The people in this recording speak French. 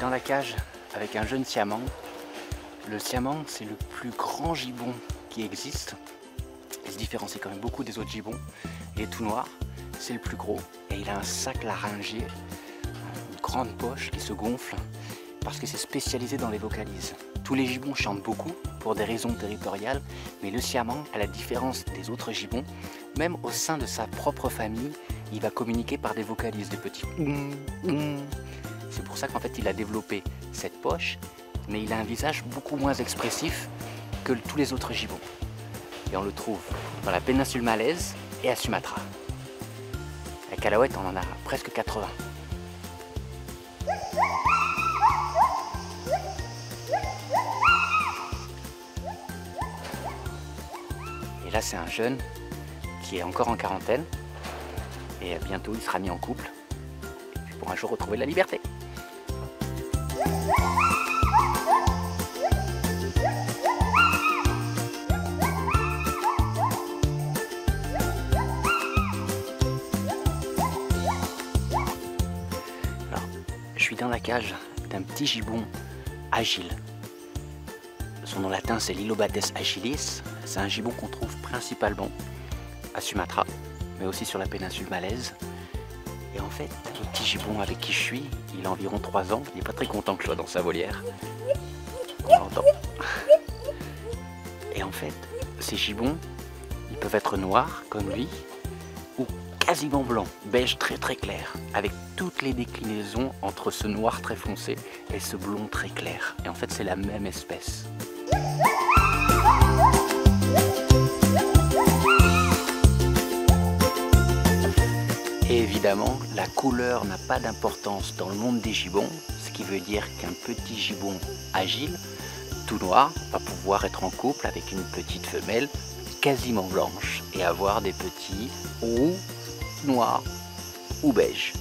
dans la cage avec un jeune siamang. Le siamang, c'est le plus grand gibbon qui existe. Il se différencie quand même beaucoup des autres gibbons. Il est tout noir, c'est le plus gros. Et il a un sac laryngé, une grande poche qui se gonfle parce que c'est spécialisé dans les vocalises. Tous les gibbons chantent beaucoup pour des raisons territoriales, mais le siamang, à la différence des autres gibbons, même au sein de sa propre famille, il va communiquer par des vocalises, des petits ça qu'en fait il a développé cette poche, mais il a un visage beaucoup moins expressif que tous les autres gibbons. Et on le trouve dans la péninsule malaise et à Sumatra. À Calawet, on en a presque 80. Et là, c'est un jeune qui est encore en quarantaine. Et bientôt, il sera mis en couple. pour un jour retrouver la liberté. Je suis dans la cage d'un petit gibbon agile. Son nom latin c'est Lilobates agilis. C'est un gibbon qu'on trouve principalement à Sumatra, mais aussi sur la péninsule malaise. Et en fait, le petit gibbon avec qui je suis, il a environ 3 ans, il n'est pas très content que je sois dans sa volière. On l'entend. Et en fait, ces gibbons, ils peuvent être noirs comme lui, ou quasiment blancs, beige très très clair, avec toutes les déclinaisons entre ce noir très foncé et ce blond très clair. Et en fait, c'est la même espèce. Évidemment, la couleur n'a pas d'importance dans le monde des gibbons, ce qui veut dire qu'un petit gibbon agile, tout noir, va pouvoir être en couple avec une petite femelle quasiment blanche et avoir des petits ou noirs ou beige.